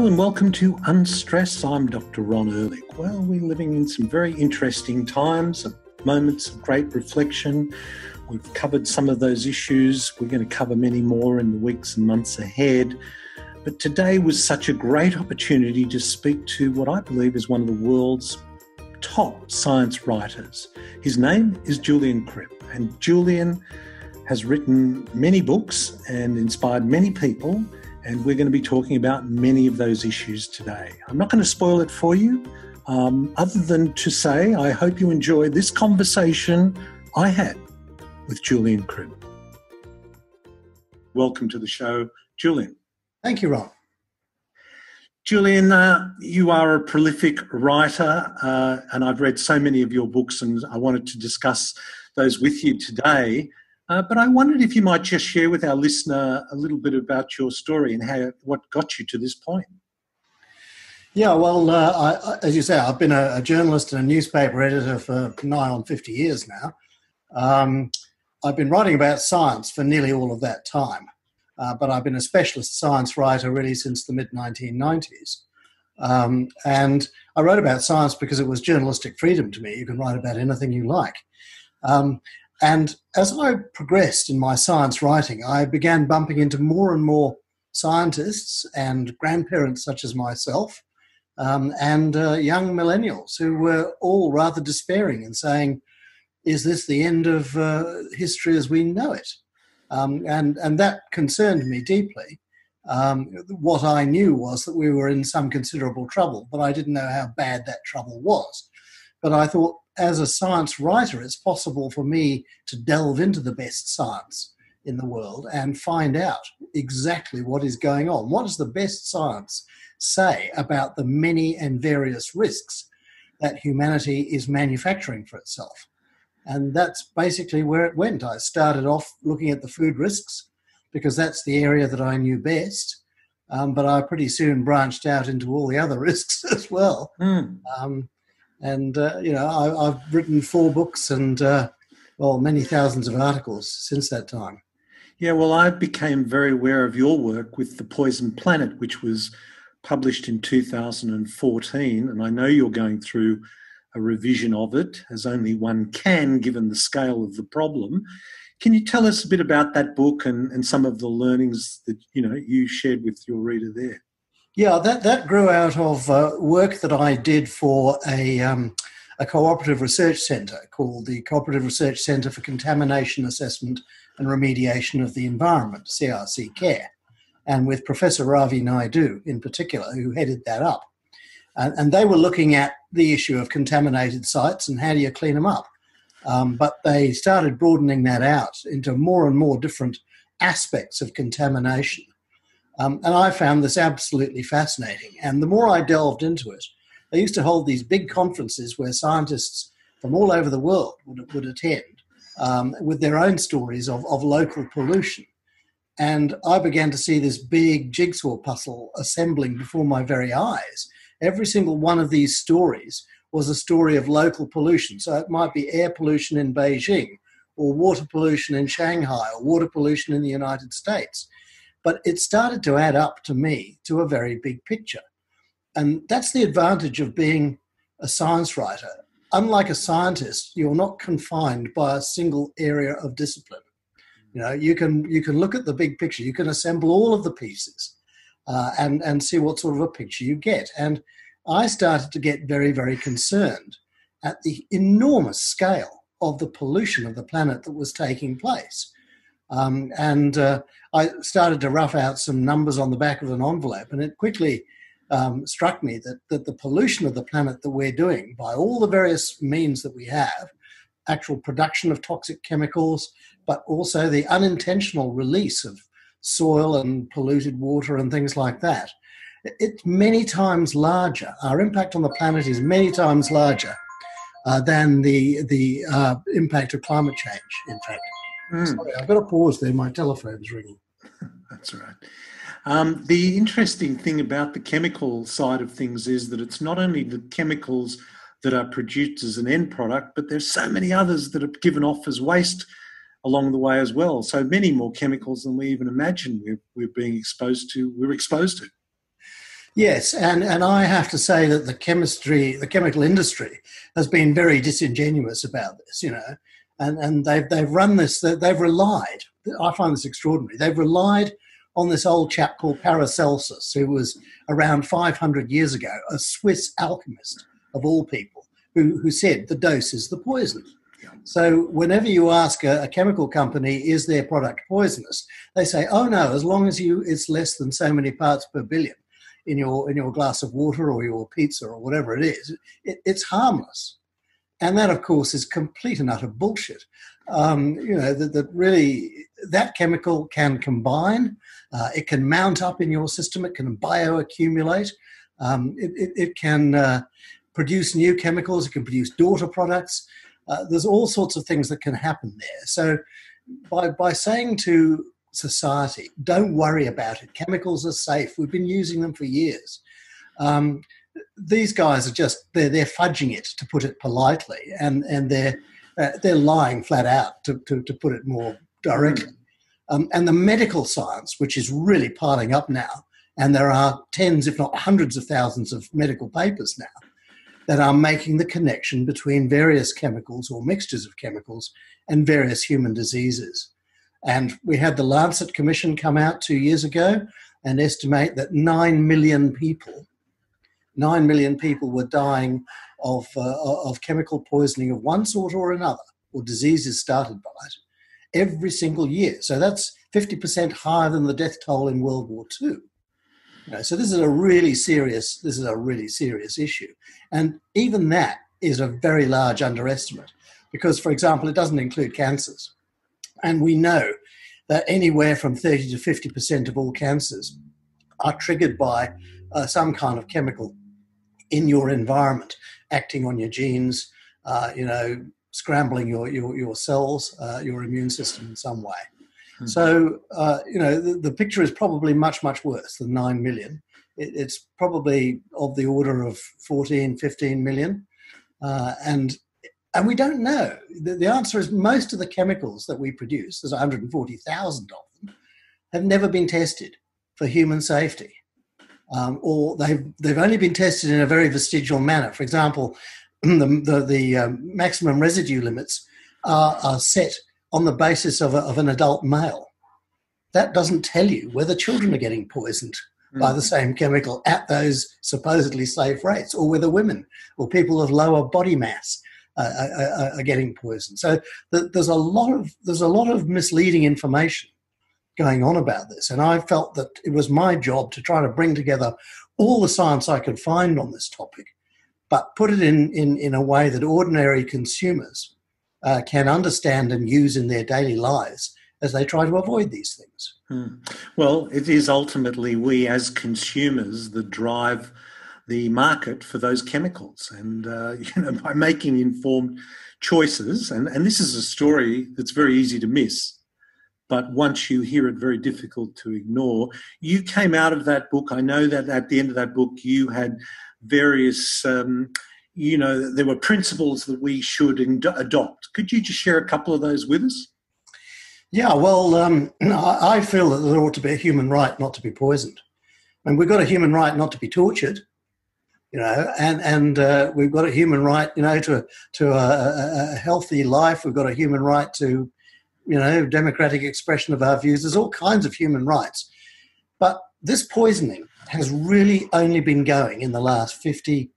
And welcome to Unstress. I'm Dr. Ron Ehrlich. Well, we're living in some very interesting times, moments of great reflection. We've covered some of those issues. We're going to cover many more in the weeks and months ahead. But today was such a great opportunity to speak to what I believe is one of the world's top science writers. His name is Julian Cribb, and Julian has written many books and inspired many people and we're going to be talking about many of those issues today. I'm not going to spoil it for you, um, other than to say I hope you enjoy this conversation I had with Julian Cribb. Welcome to the show, Julian. Thank you, Ron. Julian, uh, you are a prolific writer, uh, and I've read so many of your books, and I wanted to discuss those with you today. Uh, but I wondered if you might just share with our listener a little bit about your story and how what got you to this point. Yeah, well, uh, I, as you say, I've been a, a, journalist and a newspaper editor for nigh on 50 years now. Um, I've been writing about science for nearly all of that time, uh, but I've been a specialist science writer really since the mid 1990s. Um, and I wrote about science because it was journalistic freedom to me. You can write about anything you like. Um, and as I progressed in my science writing, I began bumping into more and more scientists and grandparents such as myself um, and uh, young millennials who were all rather despairing and saying, Is this the end of uh, history as we know it? Um, and, and that concerned me deeply. Um, what I knew was that we were in some considerable trouble, but I didn't know how bad that trouble was. But I thought as a science writer, it's possible for me to delve into the best science in the world and find out exactly what is going on. What does the best science say about the many and various risks that humanity is manufacturing for itself? And that's basically where it went. I started off looking at the food risks because that's the area that I knew best. Um, but I pretty soon branched out into all the other risks as well. Mm. Um, and uh, you know I, have written four books and uh, well many thousands of articles since that time. Yeah, well, I became very aware of your work with the Poisoned Planet, which was published in 2014, and I know you're going through a revision of it, as only one can, given the scale of the problem. Can you tell us a bit about that book and, and some of the learnings that you know you shared with your reader there? Yeah, that, that grew out of uh, work that I did for a, um, a cooperative research centre called the Cooperative Research Centre for Contamination Assessment and Remediation of the Environment, CRC CARE, and with Professor Ravi Naidu in particular, who headed that up. And, and they were looking at the issue of contaminated sites and how do you clean them up. Um, but they started broadening that out into more and more different aspects of contamination um, and I found this absolutely fascinating. And the more I delved into it, they used to hold these big conferences where scientists from all over the world would, would attend um, with their own stories of, of local pollution. And I began to see this big jigsaw puzzle assembling before my very eyes. Every single one of these stories was a story of local pollution. So it might be air pollution in Beijing, or water pollution in Shanghai, or water pollution in the United States. But it started to add up to me to a very big picture. And that's the advantage of being a science writer. Unlike a scientist, you're not confined by a single area of discipline. You know, you can you can look at the big picture. You can assemble all of the pieces uh, and and see what sort of a picture you get. And I started to get very very concerned at the enormous scale of the pollution of the planet that was taking place. Um, and uh, I started to rough out some numbers on the back of an envelope, and it quickly um, struck me that, that the pollution of the planet that we're doing by all the various means that we have actual production of toxic chemicals, but also the unintentional release of soil and polluted water and things like that. It's many times larger. Our impact on the planet is many times larger uh, than the, the uh, impact of climate change, in fact. Mm. Sorry, I've got to pause there. My telephone's ringing. That's right. Um, the interesting thing about the chemical side of things is that it's not only the chemicals that are produced as an end product, but there's so many others that are given off as waste along the way as well. So many more chemicals than we even imagine we're, we're being exposed to. We're exposed to. Yes, and, and I have to say that the chemistry, the chemical industry, has been very disingenuous about this. You know, and and they've they've run this. They've relied. I find this extraordinary. They've relied on this old chap called Paracelsus, who was around 500 years ago, a Swiss alchemist of all people, who, who said the dose is the poison. So whenever you ask a, a, chemical company, is their product poisonous? They say, oh no, as long as you it's less than so many parts per billion in your in your glass of water or your pizza or whatever it is, it, it's harmless. And that, of course, is complete and utter bullshit. Um, you know that, that, really that chemical can combine, uh, it can mount up in your system, it can bioaccumulate, um, it, it, it, can uh, produce new chemicals, it can produce daughter products. Uh, there's all sorts of things that can happen there. So, by, by saying to society, don't worry about it, chemicals are safe, we've been using them for years. Um, these guys are just they're, they're fudging it to put it politely and and they're uh, they're lying flat out to, to, to put it more directly mm. um, and the medical science which is really piling up now and there are tens if not hundreds of thousands of medical papers now that are making the connection between various chemicals or mixtures of chemicals and various human diseases. And we had the Lancet Commission come out two years ago and estimate that 9 million people, 9 million people were dying of, uh, of chemical poisoning of one sort or another, or diseases started by it, every single year. So that's 50% higher than the death toll in World War II. You know, so this is a really serious this is a really serious issue, and even that is a very large underestimate because, for example, it doesn't include cancers, and we know that anywhere from thirty to fifty percent of all cancers are triggered by uh, some kind of chemical in your environment acting on your genes, uh, you know, scrambling your your, your cells, uh, your immune system in some way. Hmm. So, uh, you know, the, the, picture is probably much, much worse than 9 million. It, it's probably of the order of 14, 15 million. Uh, and and we don't know. The, the, answer is most of the chemicals that we produce, there's 140,000 of them, have never been tested for human safety. Um, or they've, they've only been tested in a very vestigial manner. For example, the, the, the um, maximum residue limits are, are set on the basis of, a, of an adult male. That doesn't tell you whether children are getting poisoned mm. by the same chemical at those supposedly safe rates, or whether women or people of lower body mass uh, are, are, getting poisoned. So there's a lot of there's a lot of misleading information going on about this, and I felt that it was my job to try to bring together all the science I could find on this topic, but put it in in, in a way that ordinary consumers uh, can understand and use in their daily lives as they try to avoid these things. Hmm. Well, it is ultimately we as consumers that drive the market for those chemicals, and uh, you know by making informed choices, and, and this is a story that's very easy to miss. But once you hear it, very difficult to ignore. You came out of that book. I know that at the end of that book, you had various um, you know, there were principles that we should adopt. Could you just share a couple of those with us? Yeah, well, um, I feel that there ought to be a human right not to be poisoned. And we've got a human right not to be tortured, you know, and, and uh, we've got a human right, you know, to, to a, a, healthy life. We've got a human right to, you know, democratic expression of our views. There's all kinds of human rights. But this poisoning has really only been going in the last 50,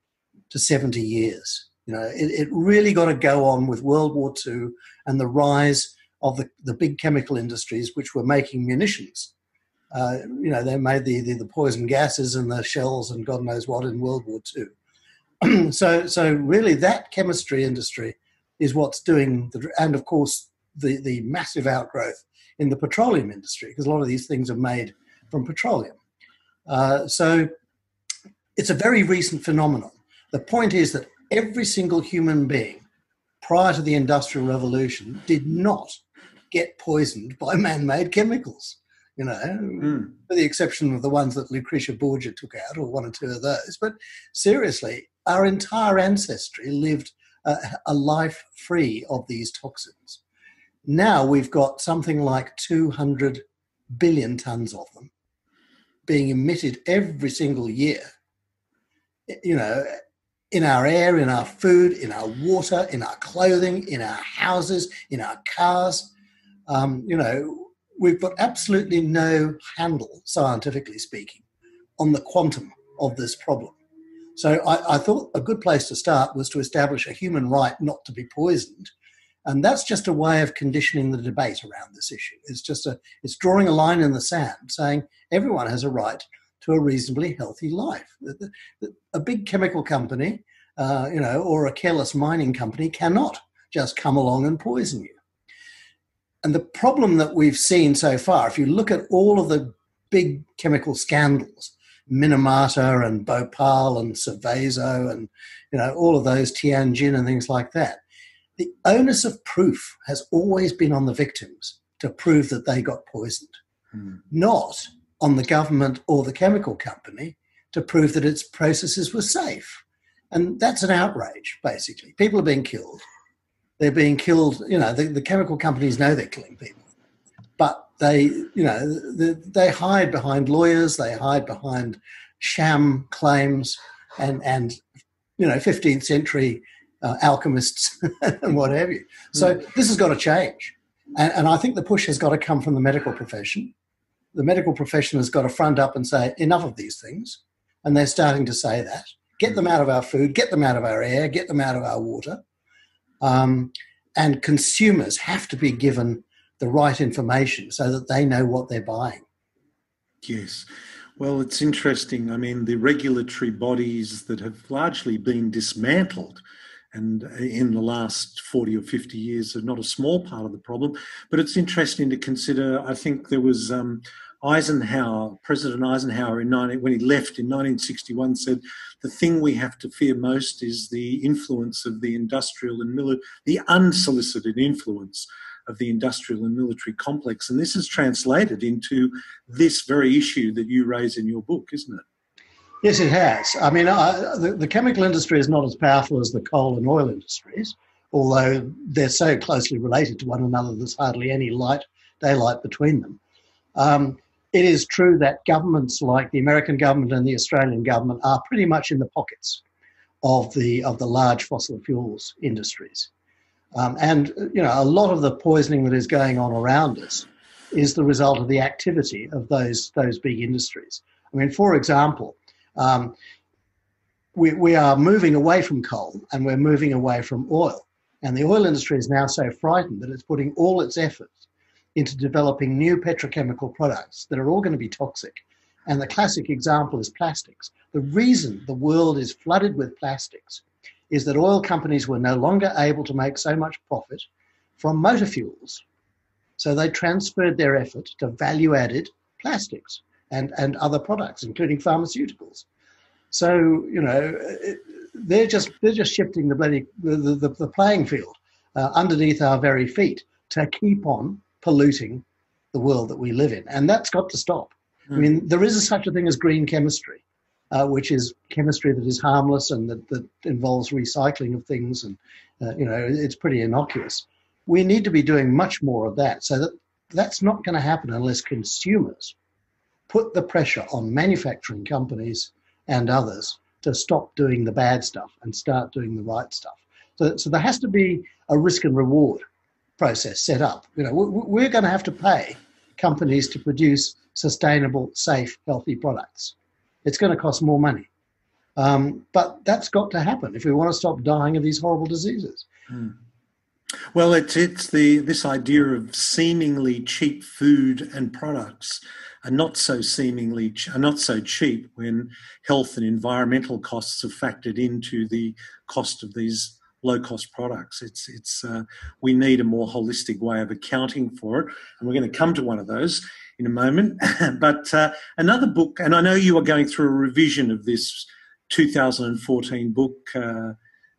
to 70 years. You know, it, it really got to go on with World War II and the rise of the, the big chemical industries which were making munitions. Uh, you know, they made the, the, the, poison gases and the shells and God knows what in World War II. so, so really, that chemistry industry is what's doing the, and of course, the, the massive outgrowth in the petroleum industry, because a lot of these things are made from petroleum. Uh, so, it's a very recent phenomenon. The point is that every single human being prior to the Industrial Revolution did not get poisoned by man made chemicals, you know, mm. with the exception of the ones that Lucretia Borgia took out, or one or two of those. But seriously, our entire ancestry lived a, a life free of these toxins. Now we've got something like 200 billion tons of them. being emitted every single year, you know, in our air, in our food, in our water, in our clothing, in our houses, in our cars. Um, you know, we've got absolutely no handle, scientifically speaking, on the quantum of this problem. So I, I, thought a good place to start was to establish a human right not to be poisoned. And that's just a way of conditioning the debate around this issue. It's just a, it's drawing a line in the sand saying everyone has a right to a reasonably healthy life. A big chemical company, uh, you know, or a careless mining company cannot just come along and poison you. And the problem that we've seen so far, if you look at all of the big chemical scandals, Minamata and Bhopal and Seveso and you know all of those Tianjin and things like that. The onus of proof has always been on the victims to prove that they got poisoned, mm. not on the government or the chemical company to prove that its processes were safe. And that's an outrage, basically. People are being killed. They're being killed, you know, the, the chemical companies know they're killing people. But they, you know, they, they hide behind lawyers, they hide behind sham claims and, and you know, 15th century uh, alchemists and what have you. So mm. this has got to change. And, and, I think the push has got to come from the medical profession. The medical profession has got to front up and say, enough of these things. And they're starting to say that. Get them out of our food, get them out of our air, get them out of our water. Um, and consumers have to be given the right information so that they know what they're buying. Yes. Well, it's interesting. I mean, the regulatory bodies that have largely been dismantled and in the last 40 or 50 years are not a small part of the problem. But it's interesting to consider. I think there was um, Eisenhower, President Eisenhower, in 19, when he left in 1961, said the thing we have to fear most is the influence of the industrial and military, the unsolicited influence of the industrial and military complex. And this is translated into this very issue that you raise in your book, isn't it? Yes, it has. I mean, uh, the, the, chemical industry is not as powerful as the coal and oil industries, although they're so closely related to one another, there's hardly any light, daylight between them. Um, it is true that governments like the American government and the Australian government are pretty much in the pockets of the of the large fossil fuels industries. Um, and you know, a lot of the poisoning that is going on around us is the result of the activity of those those big industries. I mean, for example, um, we, we are moving away from coal and we're moving away from oil. And the oil industry is now so frightened that it's putting all its efforts into developing new petrochemical products that are all going to be toxic. And the classic example is plastics. The reason the world is flooded with plastics is that oil companies were no longer able to make so much profit from motor fuels. So they transferred their effort to value added plastics and, and other products, including pharmaceuticals. So, you know, it, they're just they're just shifting the bloody the, the, the playing field uh, underneath our very feet to keep on polluting the world that we live in, and that's got to stop. Mm. I mean, there is a, such a thing as green chemistry, uh, which is chemistry that is harmless and that, that involves recycling of things, and uh, you know it's pretty innocuous. We need to be doing much more of that, so that that's not going to happen unless consumers put the pressure on manufacturing companies and others to stop doing the bad stuff and start doing the right stuff. So, so there has to be a risk and reward process set up. You know, we're going to have to pay companies to produce sustainable, safe, healthy products it's going to cost more money. Um, but that's got to happen if we want to stop dying of these horrible diseases. Mm. Well, it's it's the this idea of seemingly cheap food and products are not so seemingly are not so cheap when health and environmental costs are factored into the cost of these low cost products. It's it's uh, we need a more holistic way of accounting for it, and we're going to come to one of those in a moment. but uh, another book, and I know you are going through a revision of this 2014 book uh,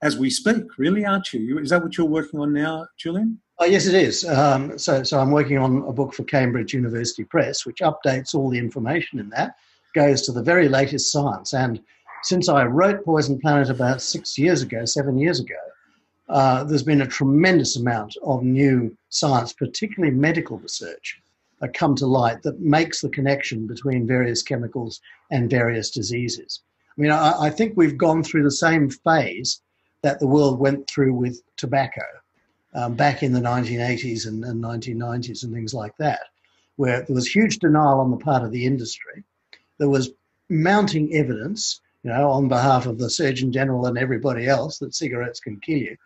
as we speak, really, aren't you? Is that what you're working on now, Julian? Oh, yes, it is. Um, so, so I'm working on a book for Cambridge University Press, which updates all the information in that, goes to the very latest science. And since I wrote Poisoned Planet about six years ago, seven years ago, uh, there's been a tremendous amount of new science, particularly medical research, uh, come to light that makes the connection between various chemicals and various diseases. I mean, I, I think we've gone through the same phase that the world went through with tobacco um, back in the 1980s and, and 1990s and things like that, where there was huge denial on the part of the industry. There was mounting evidence, you know, on behalf of the Surgeon General and everybody else that cigarettes can kill you.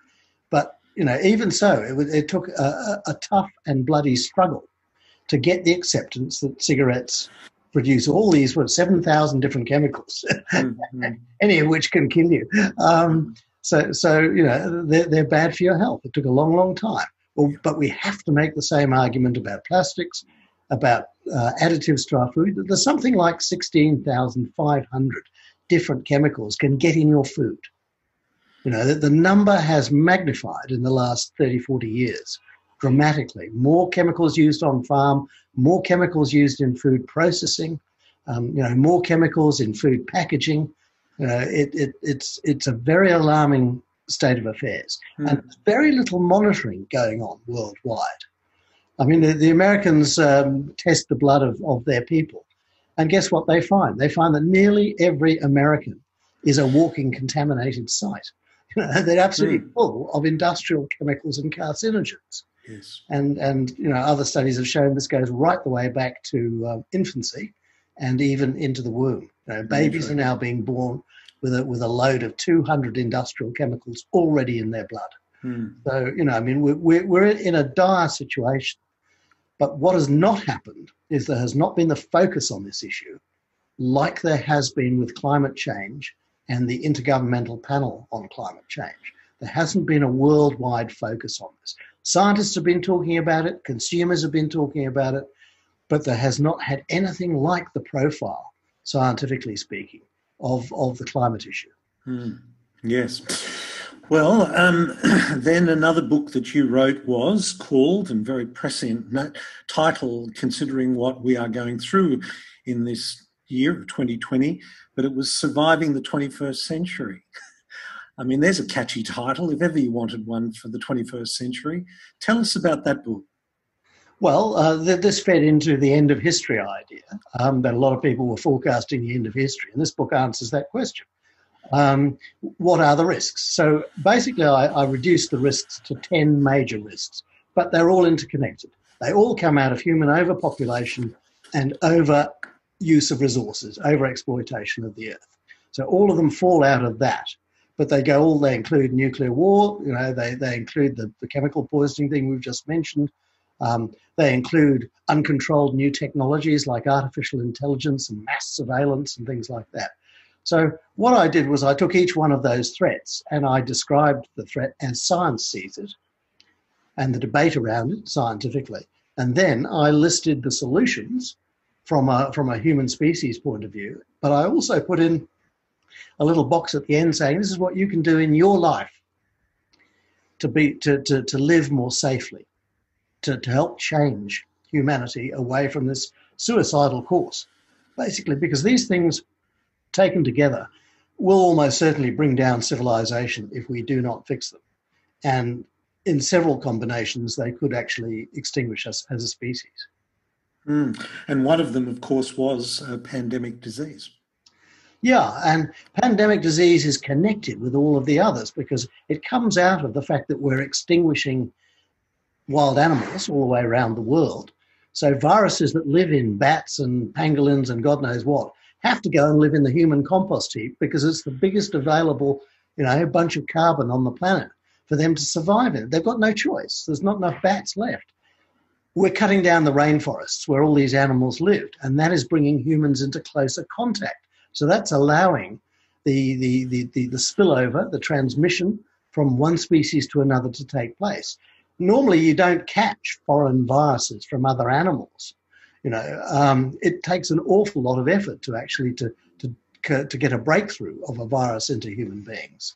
But, you know, even so, it, it took a, a tough and bloody struggle to get the acceptance that cigarettes produce all these what 7,000 different chemicals, mm-hmm. any of which can kill you. Um, so, so you know they're, they're bad for your health. It took a long, long time. Well, but we have to make the same argument about plastics, about uh, additives to our food. There's something like 16,500 different chemicals can get in your food. You know, the, the number has magnified in the last 30, 40 years dramatically. More chemicals used on farm, more chemicals used in food processing, um, you know, more chemicals in food packaging. You know, it, it, it's, it's a very alarming state of affairs. Mm. And very little monitoring going on worldwide. I mean, the, the Americans um, test the blood of, of their people. And guess what they find? They find that nearly every American is a walking contaminated site. they're absolutely mm. full of industrial chemicals and carcinogens. Yes. And and you know other studies have shown this goes right the way back to uh, infancy, and even into the womb. You know, babies are now being born with a with a load of 200 industrial chemicals already in their blood. Hmm. So you know, I mean, we're we're in a dire situation. But what has not happened is there has not been the focus on this issue, like there has been with climate change and the Intergovernmental Panel on Climate Change. There hasn't been a worldwide focus on this. Scientists have been talking about it, consumers have been talking about it, but there has not had anything like the profile, scientifically speaking, of, of the climate issue. Mm, yes. Well, um, then another book that you wrote was called, and very prescient title, considering what we are going through in this year of 2020, but it was Surviving the 21st Century. I mean, there's a catchy title if ever you wanted one for the 21st century. Tell us about that book. Well, uh, this fed into the end of history idea um, that a lot of people were forecasting the end of history, and this book answers that question. Um, what are the risks? So basically, I, I reduced the risks to 10 major risks, but they're all interconnected. They all come out of human overpopulation and over use of resources, over exploitation of the earth. So all of them fall out of that but they go all they include nuclear war you know they, they include the, the chemical poisoning thing we've just mentioned um, they include uncontrolled new technologies like artificial intelligence and mass surveillance and things like that. So what i did was i took each one of those threats and i described the threat as science sees it and the debate around it scientifically. And then i listed the solutions from a, from a human species point of view. But i also put in a little box at the end saying, This is what you can do in your life to, be, to, to, to live more safely, to, to help change humanity away from this suicidal course. Basically, because these things taken together will almost certainly bring down civilization if we do not fix them. And in several combinations, they could actually extinguish us as a species. Mm. And one of them, of course, was a pandemic disease. Yeah, and pandemic disease is connected with all of the others because it comes out of the fact that we're extinguishing wild animals all the way around the world. So viruses that live in bats and pangolins and God knows what have to go and live in the human compost heap because it's the biggest available, you know, bunch of carbon on the planet for them to survive in. They've got no choice. There's not enough bats left. We're cutting down the rainforests where all these animals lived, and that is bringing humans into closer contact so that's allowing the, the, the, the, the spillover, the transmission from one species to another to take place. Normally, you don't catch foreign viruses from other animals. You know, um, it takes an awful lot of effort to actually to, to, to get a breakthrough of a virus into human beings.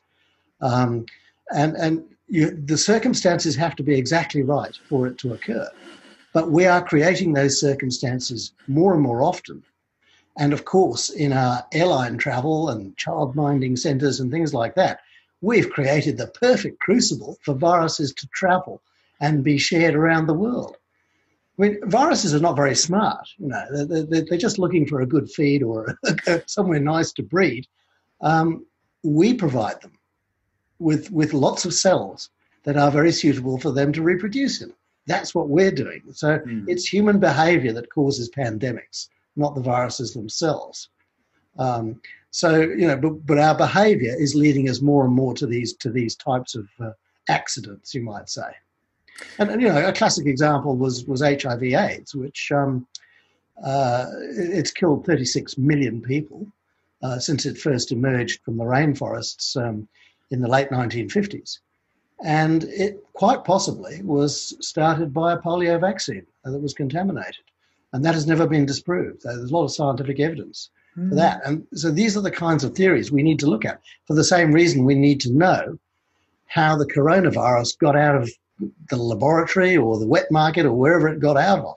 Um, and and you, the circumstances have to be exactly right for it to occur. But we are creating those circumstances more and more often and of course, in our airline travel and child minding centres and things like that, we've created the perfect crucible for viruses to travel and be shared around the world. I mean, viruses are not very smart. You know, they're, they're just looking for a good feed or somewhere nice to breed. Um, we provide them with with lots of cells that are very suitable for them to reproduce in. That's what we're doing. So mm. it's human behavior that causes pandemics, not the viruses themselves. Um, so you know, but, but our behavior is leading us more and more to these to these types of uh, accidents, you might say. And, and, you know, a classic example was was HIV/AIDS, which um, uh, it's killed 36 million people uh, since it first emerged from the rainforests um, in the late 1950s. And it quite possibly was started by a polio vaccine that was contaminated. And that has never been disproved. There's a lot of scientific evidence mm. for hmm. that. And so these are the kinds of theories we need to look at. For the same reason, we need to know how the coronavirus got out of the laboratory or the wet market or wherever it got out of.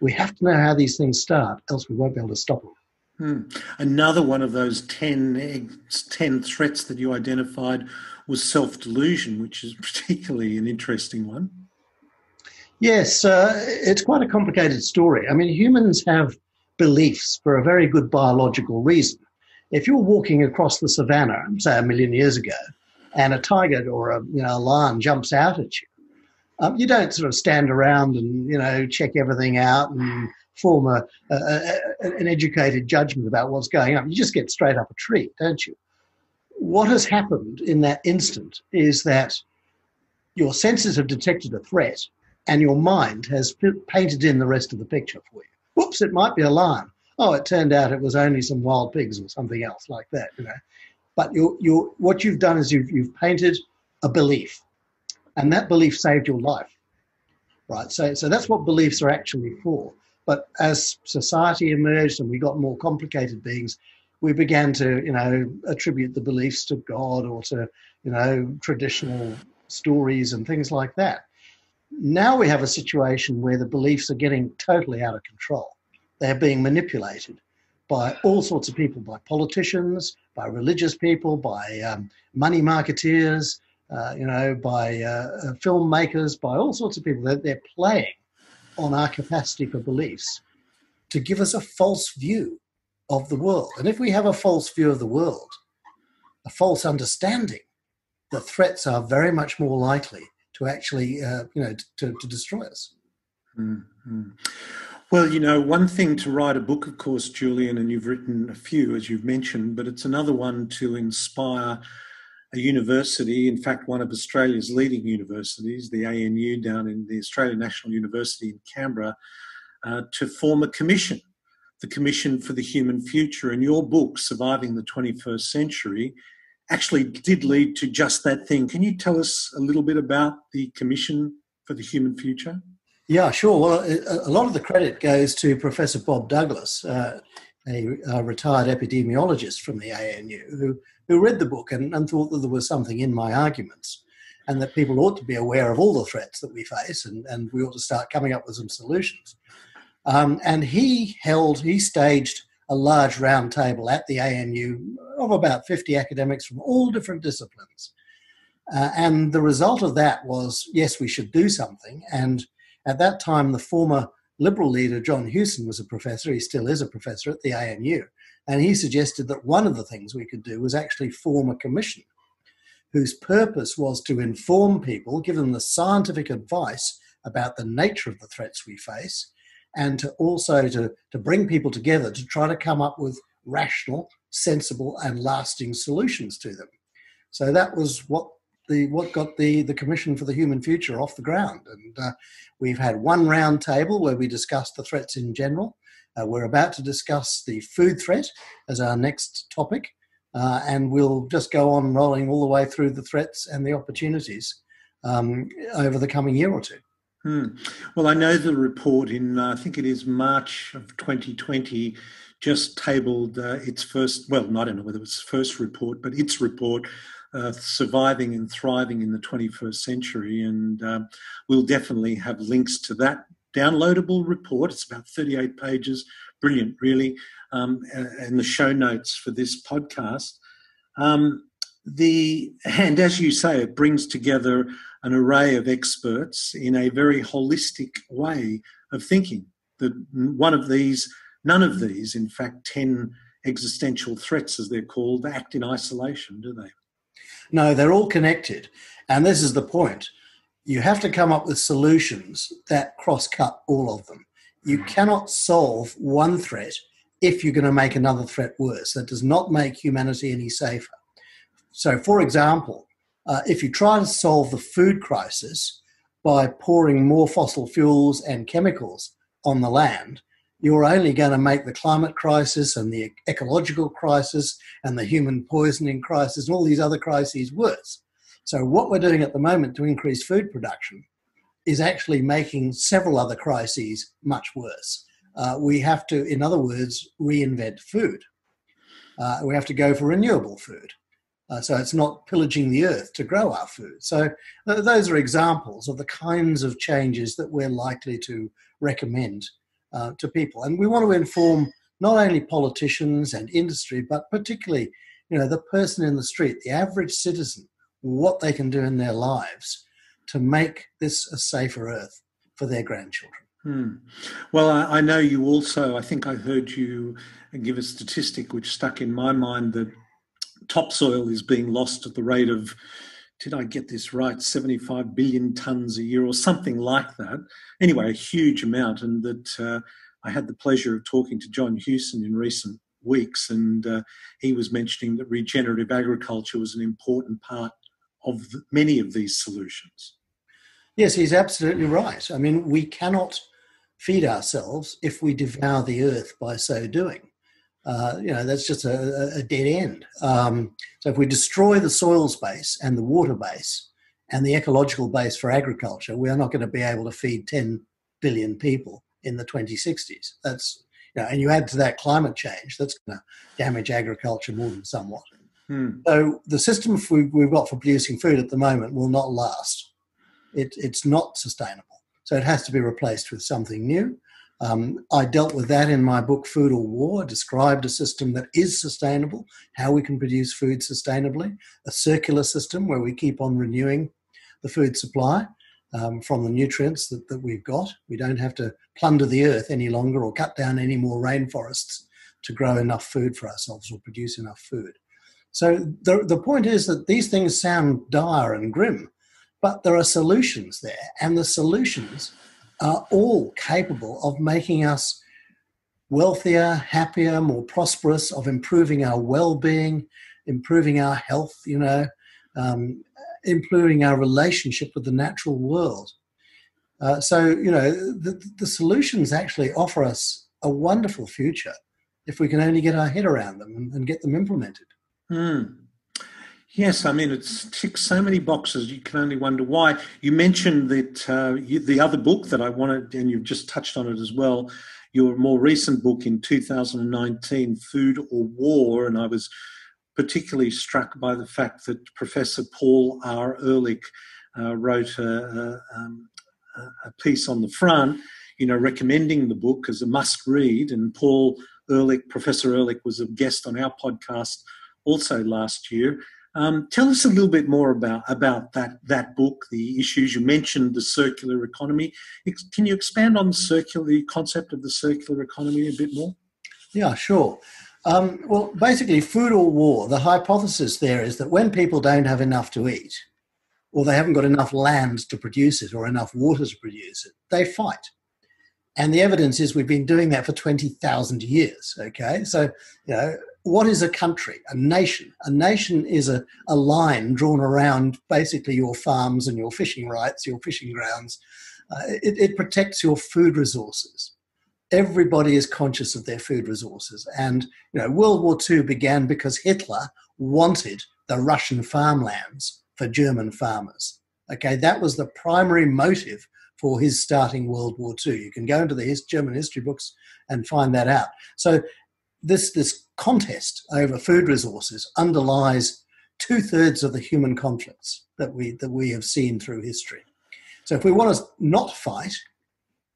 We have to know how these things start, else we won't be able to stop them. Hmm. Another one of those 10, 10 threats that you identified was self delusion, which is particularly an interesting one. Yes, uh, it's quite a complicated story. I mean, humans have beliefs for a very good biological reason. If you're walking across the savannah, say a million years ago, and a tiger or a you know a lion jumps out at you, um, you don't sort of stand around and you know check everything out and form a, a, a, an educated judgment about what's going on. You just get straight up a tree, don't you? What has happened in that instant is that your senses have detected a threat, and your mind has painted in the rest of the picture for you. Whoops! It might be a lion. Oh, it turned out it was only some wild pigs or something else like that. You know, but you what you've done is you've you've painted a belief and that belief saved your life right? So so that's what beliefs are actually for. But as society emerged and we got more complicated beings we began to you know attribute the beliefs to god or to you know traditional stories and things like that. Now we have a situation where the beliefs are getting totally out of control. They're being manipulated by all sorts of people by politicians by religious people by um, money marketeers uh, you know, by uh, uh, filmmakers, by all sorts of people. They're, they're playing on our capacity for beliefs to give us a false view of the world. And if we have a false view of the world, a false understanding, the threats are very much more likely to actually, uh, you know, to, to destroy us. Mm-hmm. Well, you know, one thing to write a book, of course, Julian, and you've written a few, as you've mentioned, but it's another one to inspire a university, in fact, one of Australia's leading universities, the ANU down in the Australian National University in Canberra, uh, to form a commission, the Commission for the Human Future. And your book, Surviving the 21st Century, actually did lead to just that thing. Can you tell us a little bit about the Commission for the Human Future? Yeah, sure. Well, a lot of the credit goes to Professor Bob Douglas, uh, a, a, retired epidemiologist from the ANU, who who read the book and, and thought that there was something in my arguments and that people ought to be aware of all the threats that we face and, and we ought to start coming up with some solutions. Um, and he held, he staged a large roundtable at the ANU of about 50 academics from all different disciplines. Uh, and the result of that was yes, we should do something. And at that time, the former Liberal leader, John Hewson, was a professor. He still is a professor at the ANU. And he suggested that one of the things we could do was actually form a commission whose purpose was to inform people, give them the scientific advice about the nature of the threats we face, and to also to, to bring people together to try to come up with rational, sensible, and lasting solutions to them. So that was what the what got the the Commission for the Human Future off the ground. And uh, we've had one round table where we discussed the threats in general. Uh, we're about to discuss the food threat as our next topic, uh, and we'll just go on rolling all the way through the threats and the opportunities um, over the coming year or two. Hmm. Well, I know the report in, uh, I think it is March of 2020, just tabled uh, its first, well, I don't know whether it was first report, but its report, uh, Surviving and Thriving in the 21st Century. And um, we'll definitely have links to that downloadable report. It's about 38 pages, brilliant, really, um, and the show notes for this podcast. Um, the and as you say, it brings together an array of experts in a very holistic way of thinking that one of these, none of these, in fact, 10 existential threats, as they're called, act in isolation, do they? No, they're all connected. And this is the point. You have to come up with solutions that cross cut all of them. You hmm. cannot solve one threat if you're going to make another threat worse. That does not make humanity any safer. So, for example, uh, if you try to solve the food crisis by pouring more fossil fuels and chemicals on the land, you're only going to make the climate crisis and the ecological crisis and the human poisoning crisis and all these other crises worse. So, what we're doing at the moment to increase food production is actually making several other crises much worse. Uh, we have to, in other words, reinvent food. Uh, we have to go for renewable food. Uh, so it's not pillaging the earth to grow our food. So th- those are examples of the kinds of changes that we're likely to recommend uh, to people. And we want to inform not only politicians and industry, but particularly, you know, the person in the street, the average citizen, what they can do in their lives to make this a safer earth for their grandchildren. Hmm. Well, I, I, know you also, I think I heard you give a statistic which stuck in my mind that topsoil is being lost at the rate of, did I get this right, 75 billion tonnes a year or something like that. Anyway, a huge amount. And that uh, I had the pleasure of talking to John Hewson in recent weeks, and uh, he was mentioning that regenerative agriculture was an important part of many of these solutions. Yes, he's absolutely right. I mean, we cannot feed ourselves if we devour the earth by so doing uh, you know, that's just a, a dead end. Um, so if we destroy the soil space and the water base and the ecological base for agriculture, we are not going to be able to feed 10 billion people in the 2060s. That's, you know, and you add to that climate change, that's going to damage agriculture more than somewhat. Hmm. So the system we've got for producing food at the moment will not last. It, it's not sustainable. So it has to be replaced with something new. Um, I dealt with that in my book, Food or War, described a system that is sustainable, how we can produce food sustainably, a circular system where we keep on renewing the food supply um, from the nutrients that, that we've got. We don't have to plunder the earth any longer or cut down any more rainforests to grow enough food for ourselves or produce enough food. So the, the point is that these things sound dire and grim, but there are solutions there, and the solutions are all capable of making us wealthier, happier, more prosperous, of improving our well being, improving our health, you know, um, improving our relationship with the natural world. Uh, so, you know, the, the solutions actually offer us a wonderful future if we can only get our head around them and, and get them implemented. Mm. Yes, I mean, it ticks so many boxes. You can only wonder why. You mentioned that uh, you, the other book that I wanted, and you've just touched on it as well, your more recent book in 2019, Food or War. And I was particularly struck by the fact that Professor Paul R. Ehrlich uh, wrote a, a, um, a, piece on the front, you know, recommending the book as a must read. And Paul Ehrlich, Professor Ehrlich, was a guest on our podcast also last year. Um, tell us a little bit more about about that that book, the issues you mentioned, the circular economy. Can you expand on the circular the concept of the circular economy a bit more? Yeah, sure. Um, well, basically, food or war. The hypothesis there is that when people don't have enough to eat, or they haven't got enough land to produce it, or enough water to produce it, they fight. And the evidence is we've been doing that for 20,000 years. Okay. So, you know, what is a country? A nation. A nation is a, a line drawn around basically your farms and your fishing rights, your fishing grounds. Uh, it, it protects your food resources. Everybody is conscious of their food resources. And, you know, World War II began because Hitler wanted the Russian farmlands for German farmers. Okay, that was the primary motive for his starting World War II. You can go into the German history books and find that out. So this this contest over food resources underlies two thirds of the human conflicts that we that we have seen through history. So if we want to not fight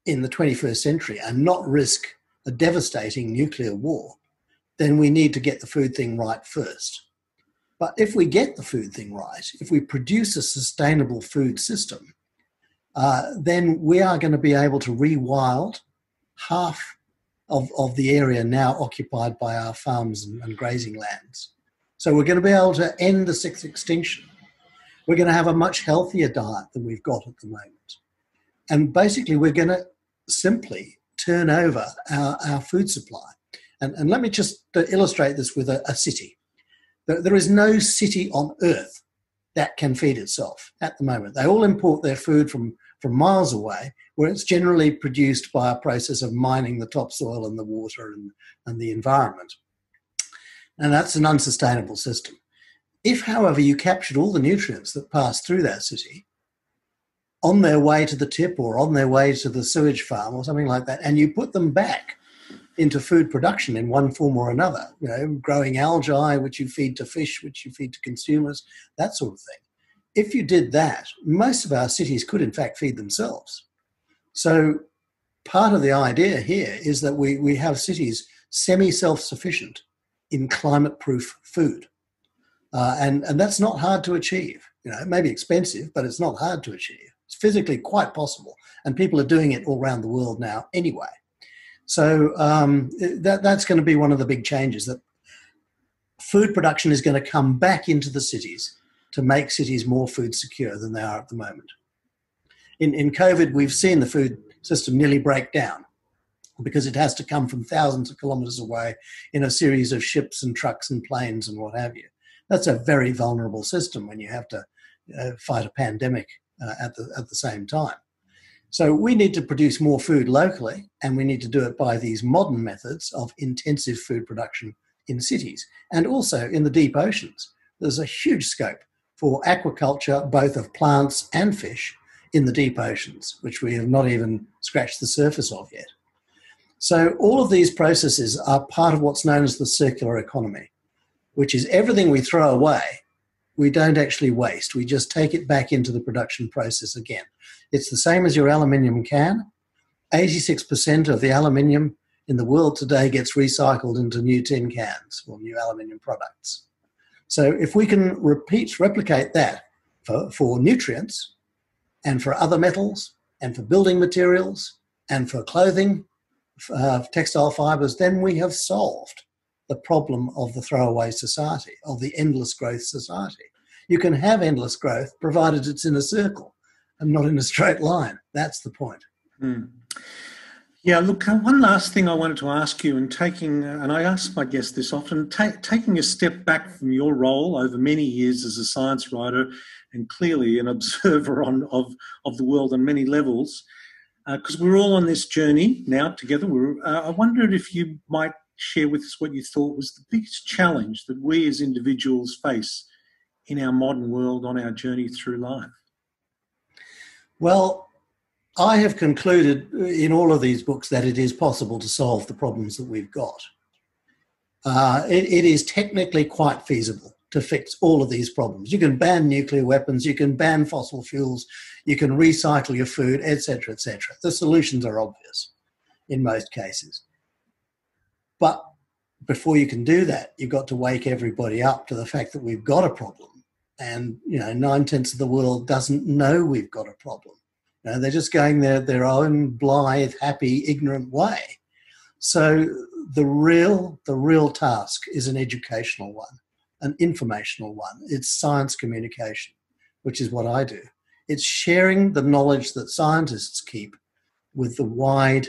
in the 21st century and not risk a devastating nuclear war, then we need to get the food thing right first. But if we get the food thing right, if we produce a sustainable food system, uh, then we are going to be able to rewild half of, of the area now occupied by our farms and, and grazing lands. So we're going to be able to end the sixth extinction. We're going to have a much healthier diet than we've got at the moment. And basically, we're going to simply turn over our, our food supply. And, and let me just illustrate this with a, a city. There, there is no city on earth that can feed itself at the moment. They all import their food from from miles away, where it's generally produced by a process of mining the topsoil and the water and, and the environment. And that's an unsustainable system. If, however, you captured all the nutrients that pass through that city on their way to the tip or on their way to the sewage farm or something like that, and you put them back into food production in one form or another, you know, growing algae, which you feed to fish, which you feed to consumers, that sort of thing, if you did that, most of our cities could, in fact, feed themselves. So, part of the idea here is that we, we have cities semi self sufficient in climate proof food. Uh, and, and that's not hard to achieve. You know, it may be expensive, but it's not hard to achieve. It's physically quite possible. And people are doing it all around the world now anyway. So um, that, that's going to be one of the big changes that food production is going to come back into the cities to make cities more food secure than they are at the moment. In, in COVID, we've seen the food system nearly break down because it has to come from thousands of kilometres away in a series of ships and trucks and planes and what have you. That's a very vulnerable system when you have to uh, fight a pandemic uh, at, the, at the same time. So we need to produce more food locally, and we need to do it by these modern methods of intensive food production in cities and also in the deep oceans. There's a huge scope for aquaculture, both of plants and fish, in the deep oceans, which we have not even scratched the surface of yet. So, all of these processes are part of what's known as the circular economy, which is everything we throw away, we don't actually waste. We just take it back into the production process again. It's the same as your aluminium can. 86% of the aluminium in the world today gets recycled into new tin cans or new aluminium products. So if we can repeat, replicate that for, for nutrients and for other metals and for building materials and for clothing, uh, textile fibers, then we have solved the problem of the throwaway society, of the endless growth society. You can have endless growth provided it's in a circle and not in a straight line. That's the point. Mm. Yeah, look, uh, one last thing I wanted to ask you, and taking, uh, and I ask my guests this often, ta- taking a step back from your role over many years as a science writer and clearly an observer on, of, of the world on many levels, because uh, we're all on this journey now together. Uh, I wondered if you might share with us what you thought was the biggest challenge that we as individuals face in our modern world on our journey through life. Well, I have concluded in all of these books that it is possible to solve the problems that we've got. Uh, it, it is technically quite feasible to fix all of these problems. You can ban nuclear weapons, you can ban fossil fuels, you can recycle your food, etc., etc. The solutions are obvious in most cases. But before you can do that, you've got to wake everybody up to the fact that we've got a problem. And, you know, nine tenths of the world doesn't know we've got a problem. You know, they're just going their, their own blithe, happy, ignorant way. So the real the real task is an educational one, an informational one. It's science communication, which is what I do. It's sharing the knowledge that scientists keep with the wide,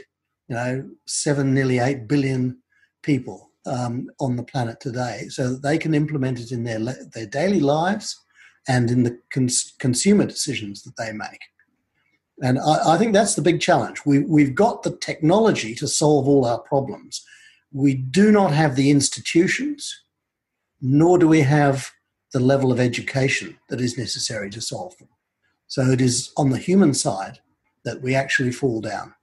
you know, seven, nearly eight billion people um, on the planet today, so that they can implement it in their their daily lives and in the cons- consumer decisions that they make. And I, I, think that's the big challenge. We, we've got the technology to solve all our problems. We do not have the institutions, nor do we have the level of education that is necessary to solve them. So it is on the human side that we actually fall down.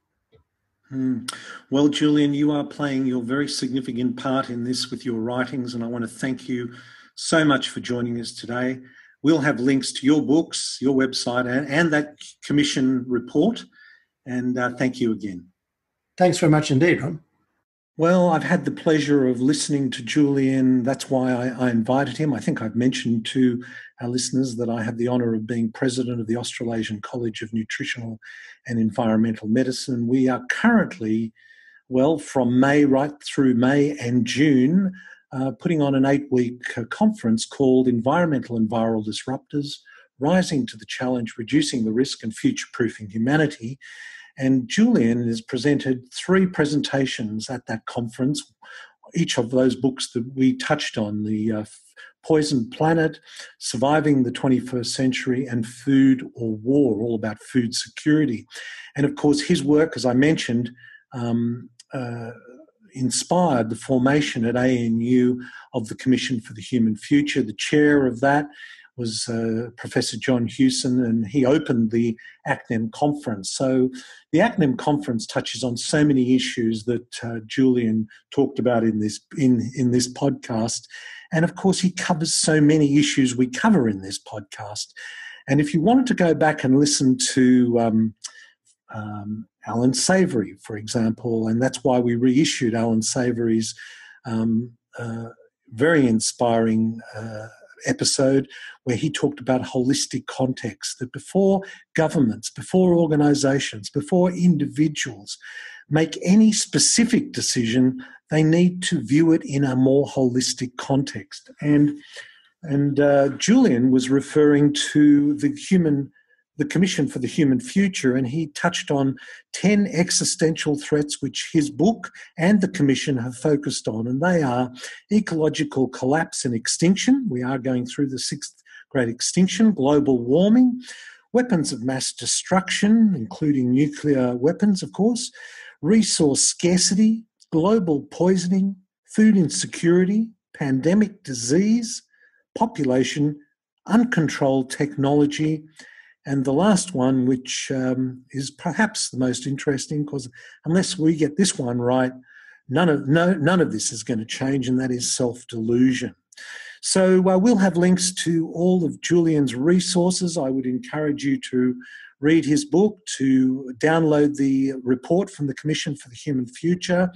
Hmm. Well, Julian, you are playing your very significant part in this with your writings, and I want to thank you so much for joining us today. We'll have links to your books, your website, and, and that commission report. And uh, thank you again. Thanks very much indeed, Ron. Well, I've had the pleasure of listening to Julian. That's why I, I, invited him. I think I've mentioned to our listeners that I have the honour of being president of the Australasian College of Nutritional and Environmental Medicine. We are currently, well, from May right through May and June, uh, putting on an eight week uh, conference called Environmental and Viral Disruptors Rising to the Challenge, Reducing the Risk and Future Proofing Humanity. And Julian has presented three presentations at that conference, each of those books that we touched on the uh, Poisoned Planet, Surviving the 21st Century, and Food or War, all about food security. And of course, his work, as I mentioned, um, uh, inspired the formation at ANU of the Commission for the Human Future. The chair of that was uh, Professor John Hewson, and he opened the ACNEM conference. So the ACNEM conference touches on so many issues that uh, Julian talked about in this in in this podcast, and of course he covers so many issues we cover in this podcast. And if you wanted to go back and listen to um, um, Alan Savory, for example, and that's why we reissued Alan Savory's um, uh, very inspiring uh, episode where he talked about holistic context that before governments, before organizations, before individuals make any specific decision, they need to view it in a more holistic context. And and uh, Julian was referring to the human the Commission for the Human Future, and he touched on 10 existential threats which his book and the Commission have focused on, and they are ecological collapse and extinction. We are going through the sixth great extinction, global warming, weapons of mass destruction, including nuclear weapons, of course, resource scarcity, global poisoning, food insecurity, pandemic disease, population, uncontrolled technology, and the last one, which um, is perhaps the most interesting, because unless we get this one right, none of no none of this is going to change, and that is self delusion. So uh, we'll have links to all of Julian's resources. I would encourage you to read his book, to download the report from the Commission for the Human Future,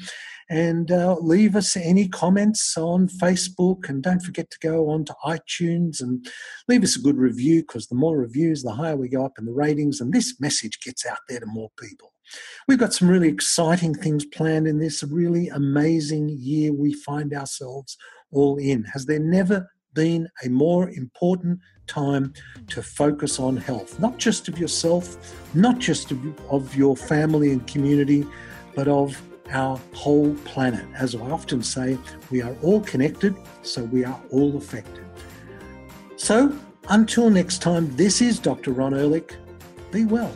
and uh, leave us any comments on Facebook. And don't forget to go on to iTunes and leave us a good review because the more reviews, the higher we go up in the ratings, and this message gets out there to more people. We've got some really exciting things planned in this really amazing year we find ourselves all in. Has there never been a more important time to focus on health, not just of yourself, not just of, of your family and community, but of our whole planet. As I often say, we are all connected, so we are all affected. So, until next time, this is Dr. Ron Ehrlich. Be well.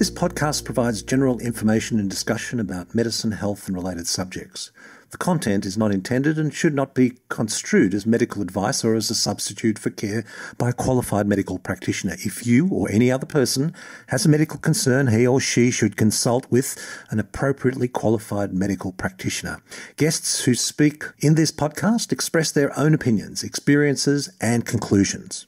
This podcast provides general information and discussion about medicine, health, and related subjects. The content is not intended and should not be construed as medical advice or as a substitute for care by a qualified medical practitioner. If you or any other person has a medical concern, he or she should consult with an appropriately qualified medical practitioner. Guests who speak in this podcast express their own opinions, experiences, and conclusions.